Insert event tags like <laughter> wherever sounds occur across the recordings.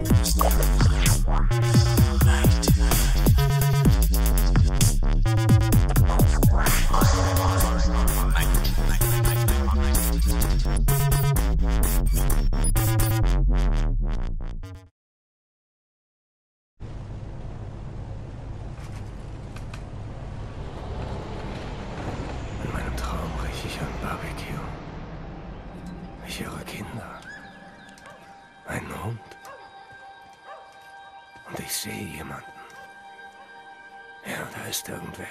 In Und ich sehe jemanden. Ja, da ist irgendwer.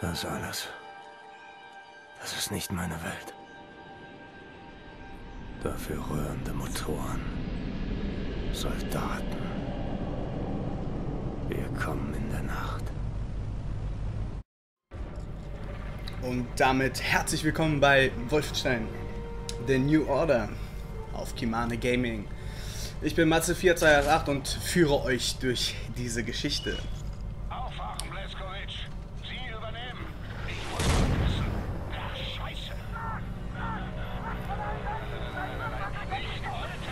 Das alles. Das ist nicht meine Welt. Dafür rührende Motoren. Soldaten. Wir kommen in der Nacht. Und damit herzlich willkommen bei Wolfenstein The New Order auf Kimane Gaming. Ich bin Matze4288 und führe euch durch diese Geschichte. Aufwachen, Bleskowitsch. Sie übernehmen. Ich muss wissen. Ach, Scheiße. Nicht heute.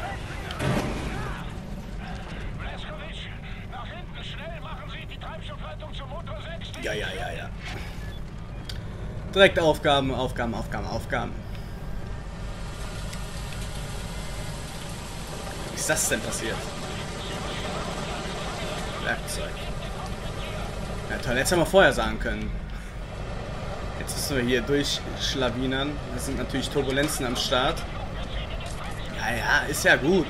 Bleskowitsch, nach hinten schnell machen Sie die Treibstoffleitung zum Motor 6. Ja, ja, ja, ja. Direkt Aufgaben, Aufgaben, Aufgaben, Aufgaben. Wie ist das denn passiert? Werkzeug. Ja toll, hätte wir vorher sagen können. Jetzt müssen wir hier durchschlawinern. Es sind natürlich Turbulenzen am Start. Ja, ja, ist ja gut.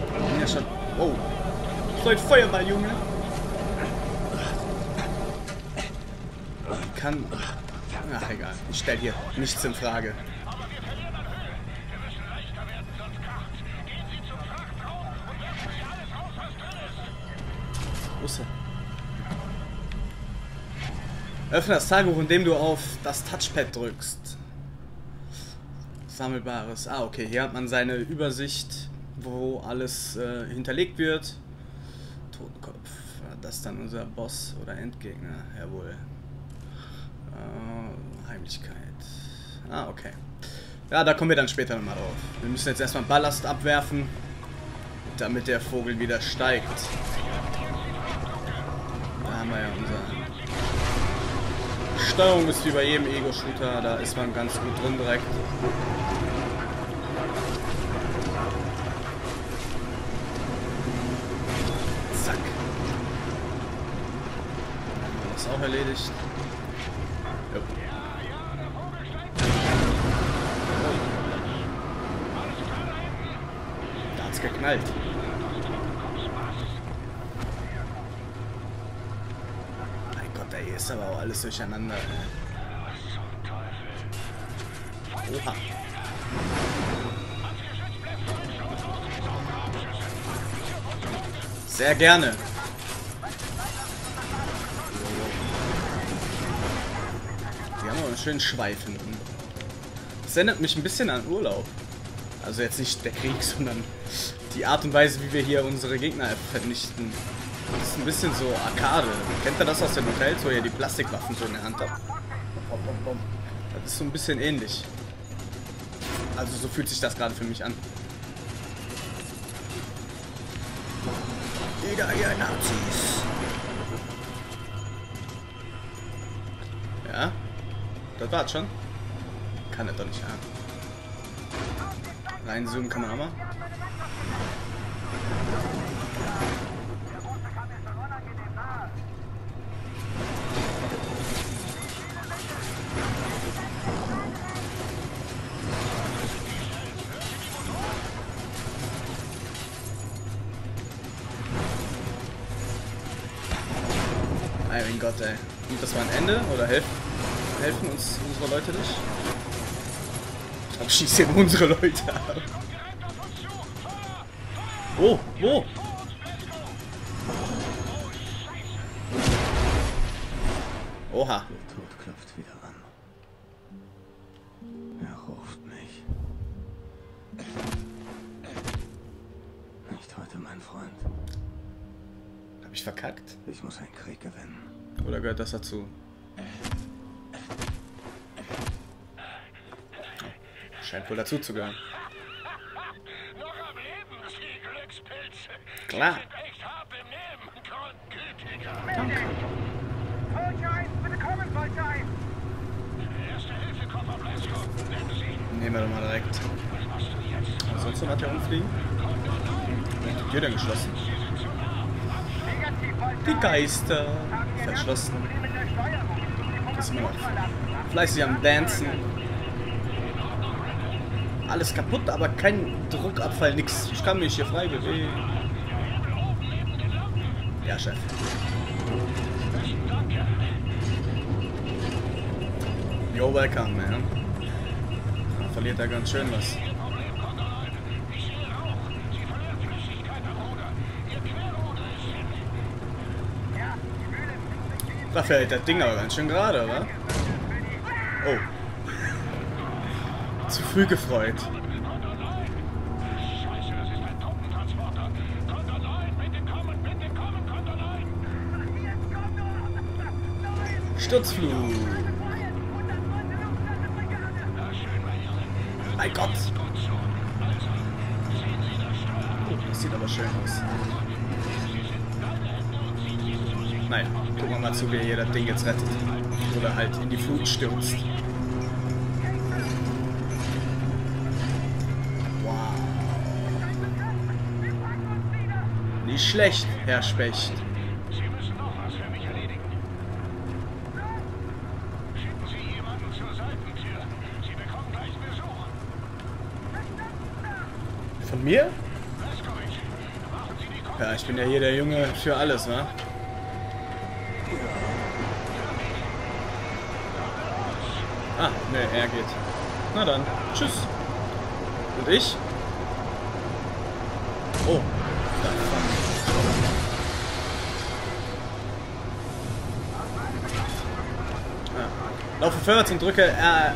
Ich bin ja schon... Oh. Seid Feuerball, Junge. kann. Ach egal, ich stelle hier nichts in Frage. Wo? Öffne das Tagebuch, indem du auf das Touchpad drückst. Sammelbares. Ah, okay. Hier hat man seine Übersicht, wo alles äh, hinterlegt wird. Totenkopf. Das ist dann unser Boss oder Endgegner. Jawohl. Äh, Heimlichkeit. Ah, okay. Ja, da kommen wir dann später nochmal drauf. Wir müssen jetzt erstmal Ballast abwerfen, damit der Vogel wieder steigt. Haben wir ja unser... Steuerung ist wie bei jedem Ego-Shooter, da ist man ganz gut drin direkt. Zack. Das auch erledigt. Gott, ey, ist aber auch alles durcheinander. Oha. Sehr gerne. Die haben aber einen schönen Schweif hinten. Das erinnert mich ein bisschen an Urlaub. Also jetzt nicht der Krieg, <laughs> sondern die Art und Weise, wie wir hier unsere Gegner vernichten. Ein bisschen so Arcade. Kennt ihr das aus den Hotels, wo ihr die Plastikwaffen so in der Hand habt? Das ist so ein bisschen ähnlich. Also so fühlt sich das gerade für mich an. Wieder ihr Nazis. Ja? Das war's schon. Kann er doch nicht haben. Reinzoomen kann man auch Mein Gott, ey. Und das war ein Ende? Oder helfen, helfen uns unsere Leute nicht? Ich glaube, schießen unsere Leute ab. Oh, wo? Oha. Der Tod klopft wieder an. Er ruft mich. Nicht heute, mein Freund. Hab ich verkackt? Ich muss einen Krieg gewinnen. Oder gehört das dazu? Scheint wohl dazu zu gehören. Sie Glückspilze. Klar. Im Nehmen. Grundgütiger. Folge 1, bitte kommen, Folge 1. Erste Hilfe, Koffer Blasco. Nehmen Sie. Nehmen wir doch mal direkt. Was machst du jetzt? Sonst noch was hier rumfliegen? Die Tür dann geschlossen. Die Geister. Verschlossen. Ist immer noch fleißig am Dancen. Alles kaputt, aber kein Druckabfall, nix. Ich kann mich hier frei bewegen. Ja, Chef. You're welcome, man. Da verliert er ganz schön was. Dafür hält das Ding aber ganz schön gerade, oder? Oh. <laughs> Zu früh gefreut. Scheiße, das ist ein Truppentransporter. Konter 9, bitte kommen, bitte kommen, Konter 9. Sturzflug. Mein Gott. Oh, das sieht aber schön aus. Naja, gucken wir mal zu, wie hier das Ding jetzt rettet. Oder halt in die Flut stürzt. Wow. Nicht schlecht, Herr Specht. Von mir? Ja, ich bin ja hier der Junge für alles, wa? Ah, ne, er geht. Na dann, tschüss. Und ich? Oh, da Ah. Laufe vorwärts und drücke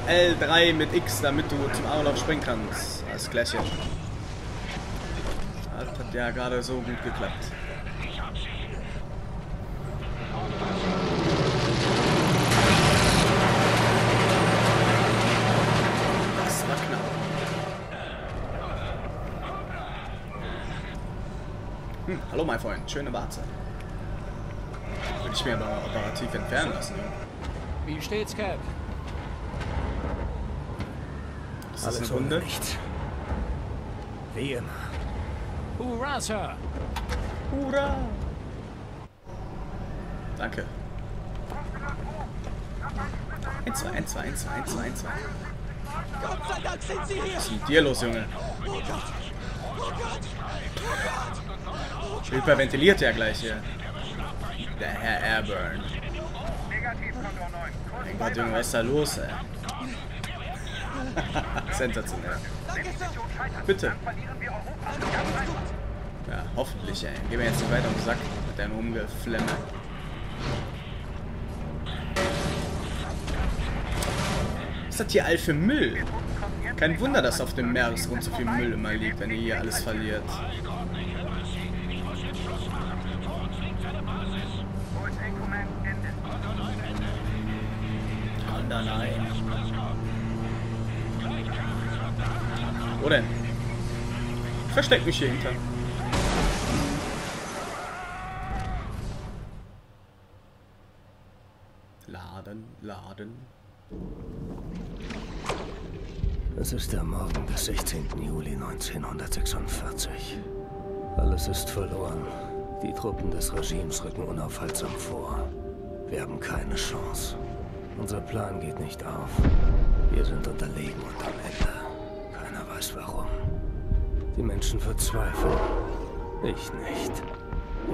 L3 mit X, damit du zum Amoklauf springen kannst. Alles Klärchen. Das hat ja gerade so gut geklappt. Das war knapp. Hm, hallo mein Freund, schöne Warze. Würde ich mir aber operativ entfernen lassen. Ja. Wie steht's, Cap? Ist das Alles eine Wunde? ohne nichts. Wie immer. Hurra, Sir! Hurra! Danke. 1, 2, 1, 2, 1, 2, 1, 2, 1, 2. Gott sei Dank sind Sie hier! Was ist mit dir los, Junge? Hyperventiliert ja gleich hier. Der Herr Airburn. Negativ, Kontor 9. Kurz Mein Gott, Junge, was ist da los, ey? <laughs> Sensationell. Bitte. Wir. Ja, hoffentlich, ey. Geh mir jetzt nicht weiter auf den Sack mit deinem Rumgeflemme. Was ist das hier all für Müll? Kein Wunder, dass auf dem Meeresgrund so viel Müll immer liegt, wenn ihr hier alles verliert. Wo denn? Ich versteck mich hier hinter. Laden, laden. Es ist der Morgen des 16. Juli 1946. Alles ist verloren. Die Truppen des Regimes rücken unaufhaltsam vor. Wir haben keine Chance. Unser Plan geht nicht auf. Wir sind unterlegen und am Ende. Warum. Die Menschen verzweifeln. Ich nicht.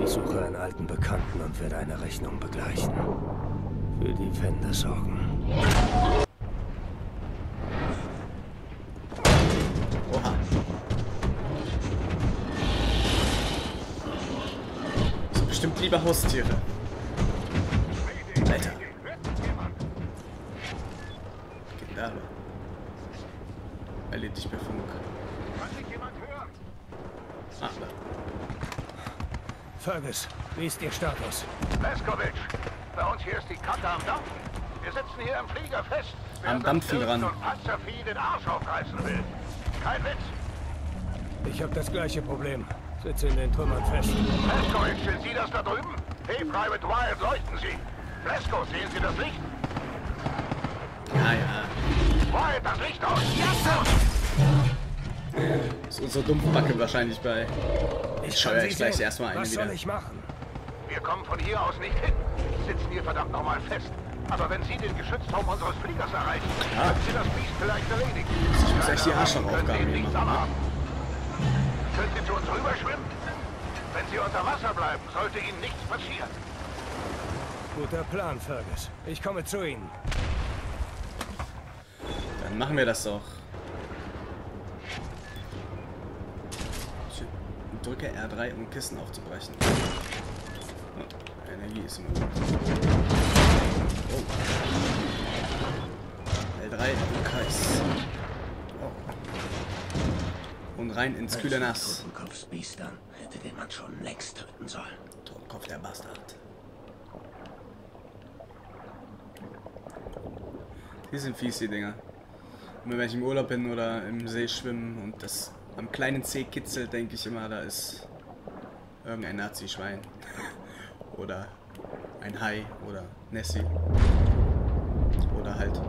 Ich suche einen alten Bekannten und werde eine Rechnung begleichen. Für die Wende sorgen. Oha. So bestimmt lieber Haustiere. Alter. Geht da aber. Erledigt per Funk. Kann sich jemand hören? Ah, da. Fergus, wie ist Ihr Status? Blaskowitsch, bei uns hier ist die Kante am Dampfen. Wir sitzen hier im Flieger fest. Am Dampfen dran. Und Pazervieh den Arsch aufreißen will. Kein Witz. Ich habe das gleiche Problem. Sitze in den Trümmern fest. Blaskovic, sind Sie das da drüben? Hey, Private Wyatt, leuchten Sie. Blasko, sehen Sie das Licht? Ja, ja. Wyatt, das Licht aus! Ist unsere Dumpfbacke wahrscheinlich bei. Ich Sie ich gleich erstmal eine Was wieder. soll ich machen? Wir kommen von hier aus nicht hin. Sitzen hier verdammt nochmal fest. Aber wenn Sie den Geschützturm unseres Fliegers erreichen, Ja. können Sie das Biest vielleicht erledigen. Ich muss echt die Sie hier machen, ne? Können Sie zu uns rüberschwimmen? Wenn Sie unter Wasser bleiben, sollte Ihnen nichts passieren. Guter Plan, Fergus. Ich komme zu Ihnen. Dann machen wir das doch. Ich drücke R3, um Kisten aufzubrechen. Oh, Energie ist immer gut. Oh. L3 im Kreis. Oh. Und rein ins kühle Nass. Totenkopfsbiestern hätte den man schon längst töten sollen. Totenkopf der Bastard. Die sind fies, die Dinger. Immer wenn ich im Urlaub bin oder im See schwimmen und das am kleinen See kitzelt, denke ich immer, da ist irgendein Nazi-Schwein. <laughs> oder ein Hai oder Nessie. Oder halt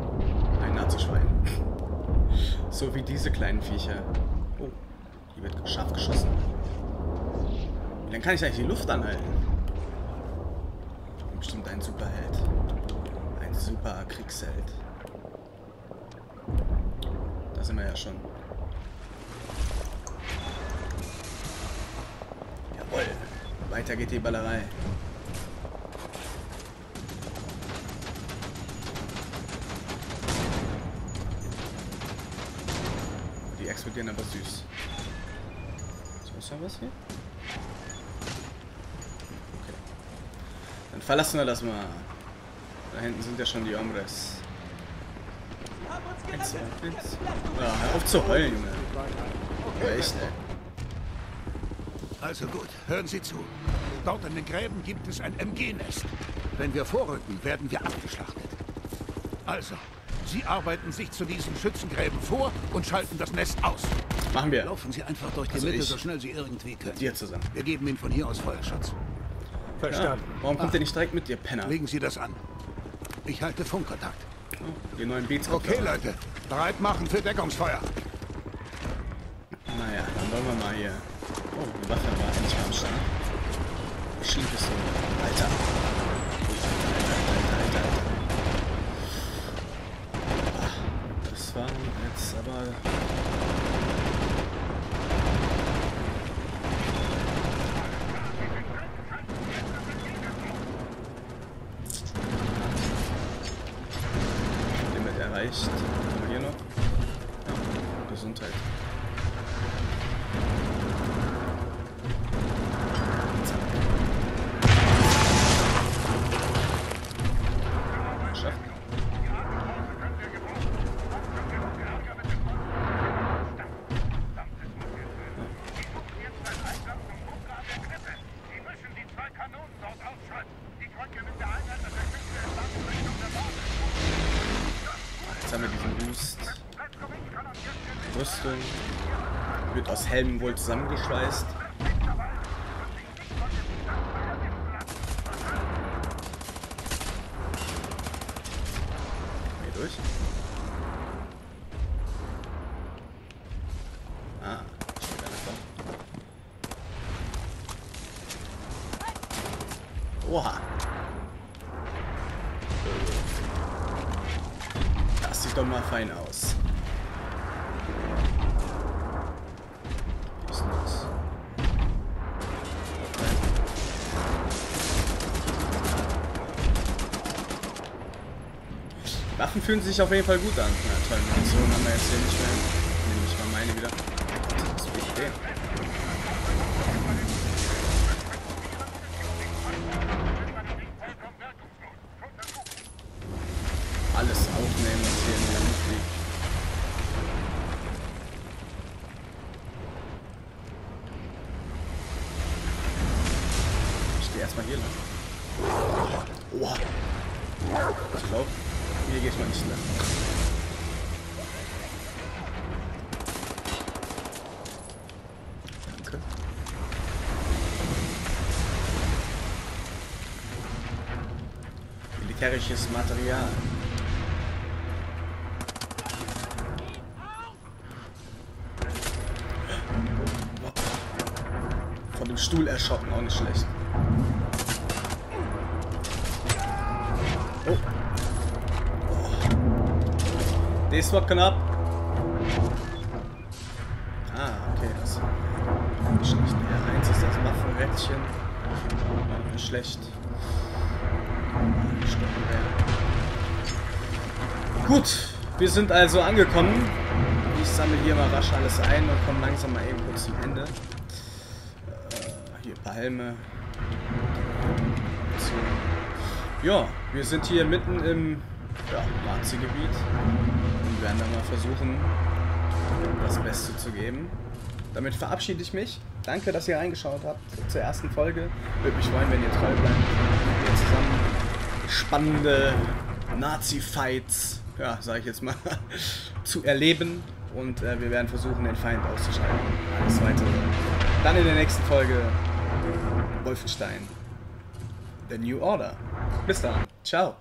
ein Nazi-Schwein. <laughs> so wie diese kleinen Viecher. Oh, hier wird scharf geschossen. Wie lange kann ich eigentlich die Luft anhalten? Bestimmt ein Superheld. Ein super Kriegsheld. Da sind wir ja schon. Weiter geht die Ballerei. Die explodieren aber süß. So, ist noch was hier? Okay. Dann verlassen wir das mal. Da hinten sind ja schon die Hombres. Eins, eins. Ja, hör auf zu heulen, Junge. Aber echt, ey. Also gut, hören Sie zu. Dort in den Gräben gibt es ein MG-Nest. Wenn wir vorrücken, werden wir abgeschlachtet. Also, Sie arbeiten sich zu diesen Schützengräben vor und schalten das Nest aus. Machen wir. Laufen Sie einfach durch die Also Mitte, so schnell Sie irgendwie können. Dir zusammen. Wir geben Ihnen von hier aus Feuerschutz. Ja. Verstanden. Warum kommt der nicht direkt mit dir, Penner? Legen Sie das an. Ich halte Funkkontakt. Die neuen Beats Okay, Leute. Bereit machen für Deckungsfeuer. Naja, dann wollen wir mal hier. Oh, die Waffe war endlich mal am Start. Maschinenpistole. Alter. Oh, Alter, Alter, Alter, Alter, Alter. Ah, das war jetzt aber. Limit erreicht. Haben wir hier noch? Ja, Gesundheit. Geschafft. Sie müssen die zwei Kanonen dort ausschalten. Die Grundgenügende Einheit an der Küste entlang Richtung der Basis. Jetzt haben wir diesen Boost. Rüstung. Helmen wohl zusammengeschweißt. Hier durch. Ah, kommt. Oha. Das sieht doch mal fein aus. Wie ist denn das? Die Waffen fühlen sich auf jeden Fall gut an. Na toll, Munition haben wir jetzt hier nicht mehr. Nehme ich mal meine wieder. Das ist okay. Alles aufnehmen, was hier in der Luft liegt. Ich gehe erstmal hier lang. Oha. Ich glaube, hier ich mal lang. Okay. Militärisches Material. Von dem Stuhl erschrocken, auch nicht schlecht. Oh. Das war knapp. Ah, okay, das ist schlecht. Ja, eins ist das Waffenrädchen. Schlecht. Gut, wir sind also angekommen. Ich sammle hier mal rasch alles ein und komme langsam mal eben kurz zum Ende. Äh, hier Palme. Ja, wir sind hier mitten im ja, Nazi-Gebiet und werden dann mal versuchen, das Beste zu geben. Damit verabschiede ich mich. Danke, dass ihr reingeschaut habt zur ersten Folge. Würde mich freuen, wenn ihr treu bleibt. Mir zusammen spannende Nazi-Fights, ja, sage ich jetzt mal, <laughs> zu erleben. Und äh, wir werden versuchen, den Feind auszuschalten. Alles weitere. Dann in der nächsten Folge Wolfenstein. The New Order. Bis dann. Ciao.